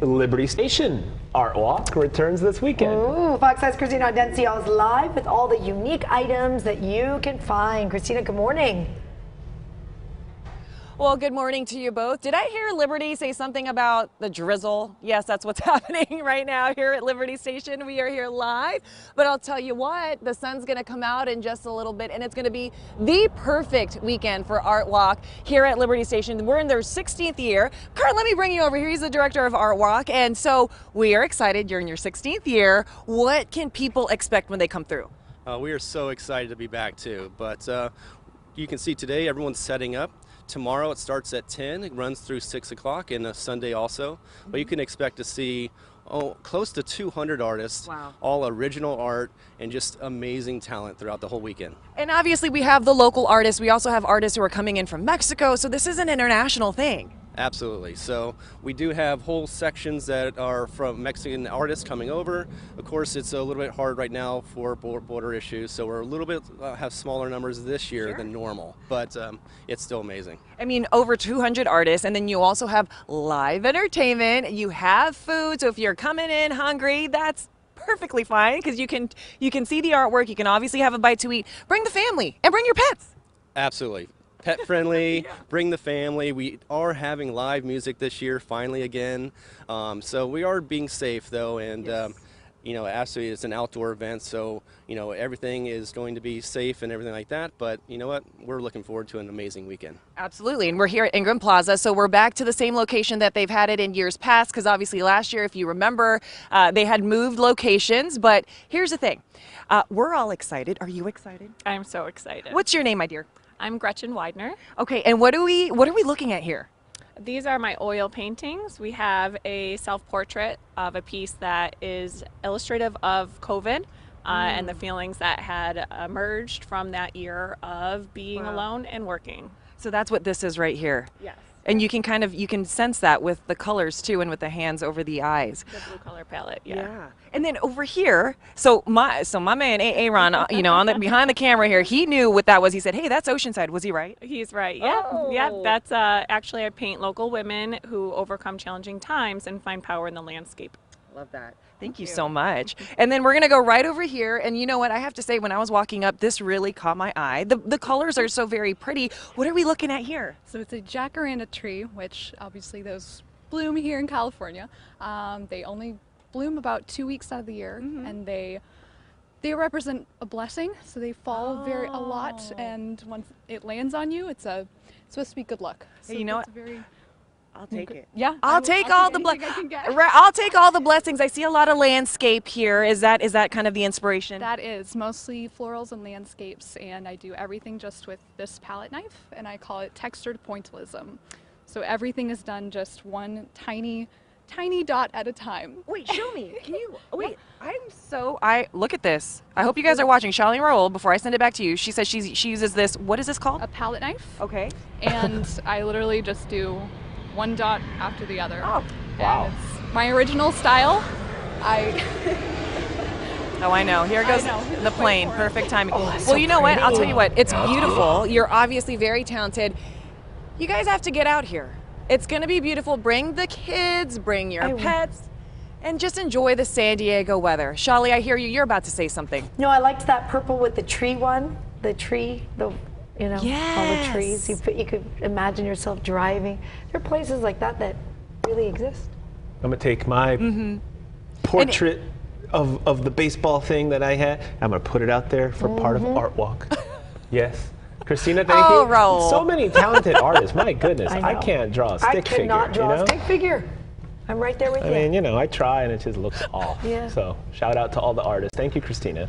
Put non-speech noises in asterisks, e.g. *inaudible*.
Liberty Station Art Walk returns this weekend. Ooh, Fox 5's Christina Audencia is live with all the unique items that you can find. Christina, good morning. Well, good morning to you both. Did I hear Liberty say something about the drizzle? Yes, that's what's *laughs* happening right now here at Liberty Station. We are here live, but I'll tell you what, the sun's going to come out in just a little bit and it's going to be the perfect weekend for Art Walk here at Liberty Station. We're in their 16th year. Kurt, let me bring you over here. He's the director of Art Walk. And so we are excited. You're in your 16th year. What can people expect when they come through? Uh, we are so excited to be back too. But uh, you can see today everyone's setting up. Tomorrow it starts at 10, it runs through 6 o'clock, and a Sunday also. Mm-hmm. But you can expect to see oh, close to 200 artists, wow. all original art, and just amazing talent throughout the whole weekend. And obviously, we have the local artists. We also have artists who are coming in from Mexico, so this is an international thing. Absolutely. So we do have whole sections that are from Mexican artists coming over. Of course, it's a little bit hard right now for border issues, so we're a little bit uh, have smaller numbers this year sure. than normal, but um, it's still amazing. I mean, over 200 artists, and then you also have live entertainment. You have food, so if you're coming in hungry, that's perfectly fine because you can you can see the artwork. You can obviously have a bite to eat. Bring the family and bring your pets. Absolutely pet friendly, yeah. bring the family. We are having live music this year, finally again. Um, so we are being safe though, and yes. um, you know, absolutely, it's an outdoor event, so you know everything is going to be safe and everything like that. But you know what? We're looking forward to an amazing weekend. Absolutely, and we're here at Ingram Plaza, so we're back to the same location that they've had it in years past. Because obviously, last year, if you remember, uh, they had moved locations. But here's the thing: uh, we're all excited. Are you excited? I'm so excited. What's your name, my dear? I'm Gretchen Widener. Okay, and what do we what are we looking at here? These are my oil paintings. We have a self-portrait of a piece that is illustrative of COVID. Uh, and the mm. feelings that had emerged from that year of being wow. alone and working. So that's what this is right here. Yes. And you can kind of you can sense that with the colors too, and with the hands over the eyes. The blue color palette, yeah. yeah. And then over here, so my so my man Aaron, uh, you know, on the *laughs* behind the camera here, he knew what that was. He said, "Hey, that's Oceanside." Was he right? He's right. Yeah, oh. yeah. That's uh, actually I paint local women who overcome challenging times and find power in the landscape. Love that. Thank, Thank you, you so much. And then we're going to go right over here. And you know what? I have to say, when I was walking up, this really caught my eye. The, the colors are so very pretty. What are we looking at here? So it's a jacaranda tree, which obviously those bloom here in California. Um, they only bloom about two weeks out of the year, mm-hmm. and they they represent a blessing. So they fall oh. very a lot, oh. and once it lands on you, it's a it's supposed to be good luck. So hey, you know what? Very, I'll take it. Yeah, I'll take I'll all the blessings. I'll take all the blessings. I see a lot of landscape here. Is that is that kind of the inspiration? That is mostly florals and landscapes, and I do everything just with this palette knife, and I call it textured pointillism. So everything is done just one tiny, tiny dot at a time. Wait, show me. Can you? *laughs* Wait, I'm so. I look at this. I hope you guys are watching. Charlene Raoul. Before I send it back to you, she says she's she uses this. What is this called? A palette knife. Okay. And *laughs* I literally just do one dot after the other. Oh, wow. And it's my original style. I. *laughs* Oh, I know. Here goes the plane. Perfect timing. Oh, well, so you know pretty. what? I'll tell you what. It's beautiful. You're obviously very talented. You guys have to get out here. It's going to be beautiful. Bring the kids, bring your I pets, and just enjoy the San Diego weather. Shali, I hear you. You're about to say something. No, I liked that purple with the tree one. The tree, the you know, yes. all the trees. You put, you could imagine yourself driving. There are places like that that really exist. I'm gonna take my mm-hmm. portrait of, of the baseball thing that I had. I'm gonna put it out there for mm-hmm. part of mm-hmm. Art Walk. *laughs* yes. Christina, thank oh, you. Raul. So many talented *laughs* artists. My goodness, I, I, can't draw a stick figure. I cannot draw you know? a stick figure. I'm right there with I you. I mean, you know, I try and it just looks off. Yeah. So shout out to all the artists. Thank you, Christina.